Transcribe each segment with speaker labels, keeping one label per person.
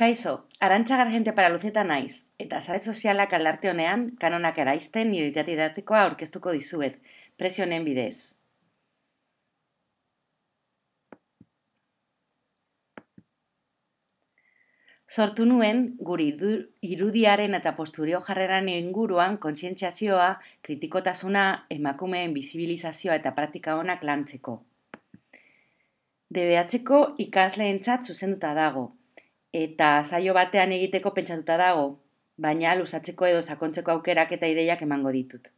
Speaker 1: Kaixo, arantxa gargente para luzeta naiz, eta sare sozialak aldarte honean, kanonak eraizten nire datikoa aurkeztuko dizuet, presionen bidez. Sortu nuen, guri irudiaren eta posturio jarreran inguruan kontzientziazioa, kritikotasuna, emakumeen bizibilizazioa eta praktika honak lantzeko. DBH-ko ikasleentzat zuzenduta dago, eta saio batean egiteko pentsatuta dago, baina lusatzeko edo sakontzeko aukerak eta ideiak emango ditut.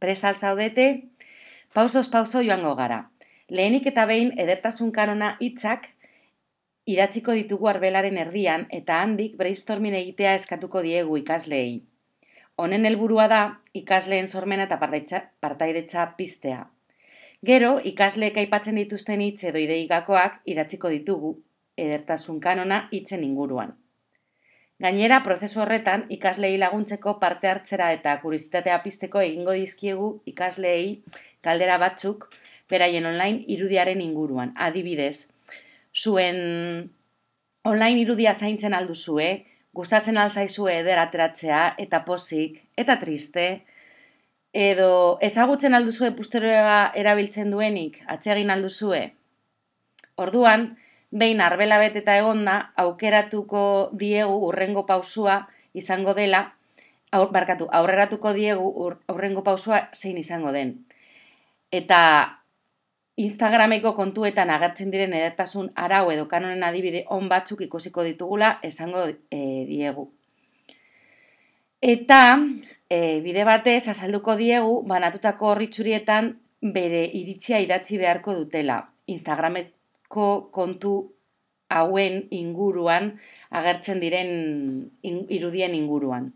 Speaker 1: Presal zaudete, pausos pauso joango gara. Lehenik eta behin edertasun kanona hitzak idatziko ditugu arbelaren erdian eta handik brainstorming egitea eskatuko diegu ikasleei. Honen helburua da ikasleen sormena eta partairetza piztea. Gero, ikasleek aipatzen dituzten hitz edo ideigakoak idatziko ditugu, edertasun kanona hitzen inguruan. Gainera, prozesu horretan, ikaslei laguntzeko parte hartzera eta kuriositatea pizteko egingo dizkiegu ikasleei kaldera batzuk beraien online irudiaren inguruan. Adibidez, zuen online irudia zaintzen alduzue, gustatzen alzaizue ederateratzea eta pozik eta triste, edo ezagutzen alduzue pusteroa erabiltzen duenik, atsegin alduzue. Orduan, behin arbela beteta egonda, aukeratuko diegu urrengo pausua izango dela, aur, barkatu, aurreratuko diegu urrengo pausua zein izango den. Eta Instagrameko kontuetan agertzen diren edertasun arau edo kanonen adibide on batzuk ikusiko ditugula esango e, diegu. Eta e, bide batez azalduko diegu banatutako horritzurietan bere iritzia idatzi beharko dutela. Instagrameko kontu hauen inguruan agertzen diren irudien inguruan.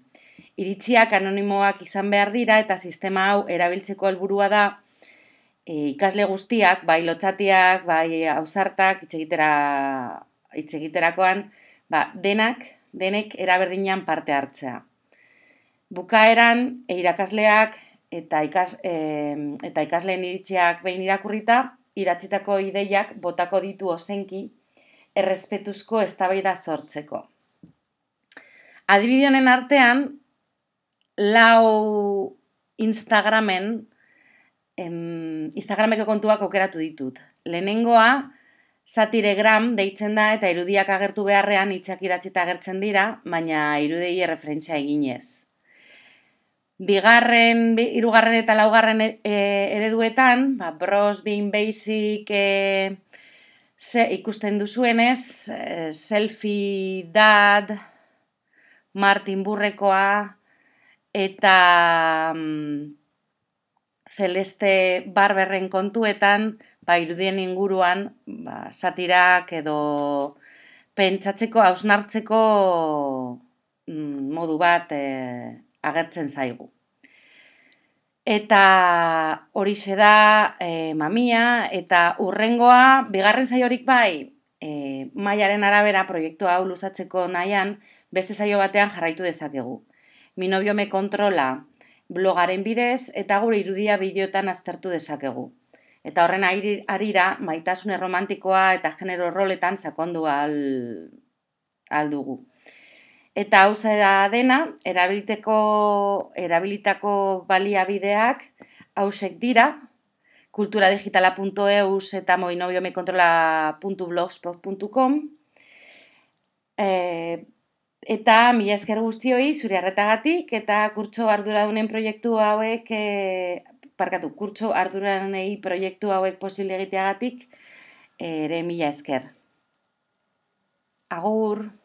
Speaker 1: Iritziak anonimoak izan behar dira eta sistema hau erabiltzeko helburua da e, ikasle guztiak, bai lotxatiak, bai hausartak, itxegitera, itxegiterakoan, ba, denak, denek eraberdinan parte hartzea. Bukaeran, irakasleak eta, ikas, e, eta ikasleen iritziak behin irakurrita, iratzitako ideiak botako ditu osenki errespetuzko eztabaida sortzeko. Adibidionen artean, lau Instagramen, em, Instagrameko kontuak okeratu ditut. Lehenengoa, satiregram deitzen da eta irudiak agertu beharrean itxak iratzita agertzen dira, baina irudei referentzia eginez bigarren, hirugarren eta laugarren e, ereduetan, ba, bros, behin basic e, ze, ikusten duzuenez, e, selfie dad, Martin Burrekoa, eta mm, Celeste Barberren kontuetan, ba, irudien inguruan, ba, satirak edo pentsatzeko, hausnartzeko mm, modu bat e, agertzen zaigu. Eta hori da e, mamia, eta urrengoa, bigarren zaiorik bai, e, maiaren arabera proiektu hau luzatzeko nahian, beste zaio batean jarraitu dezakegu. Minobio me kontrola blogaren bidez, eta gure irudia bideotan aztertu dezakegu. Eta horren arira, maitasune romantikoa eta genero roletan sakondu al, aldugu. Eta hau da dena, erabiliteko, erabilitako baliabideak hausek dira, kulturadigitala.eus eta moinobiomekontrola.blogspot.com e, eta mila esker guztioi zure arretagatik eta kurtso arduradunen proiektu hauek e, parkatu, kurtso arduranei proiektu hauek posible egiteagatik ere mila esker. Agur!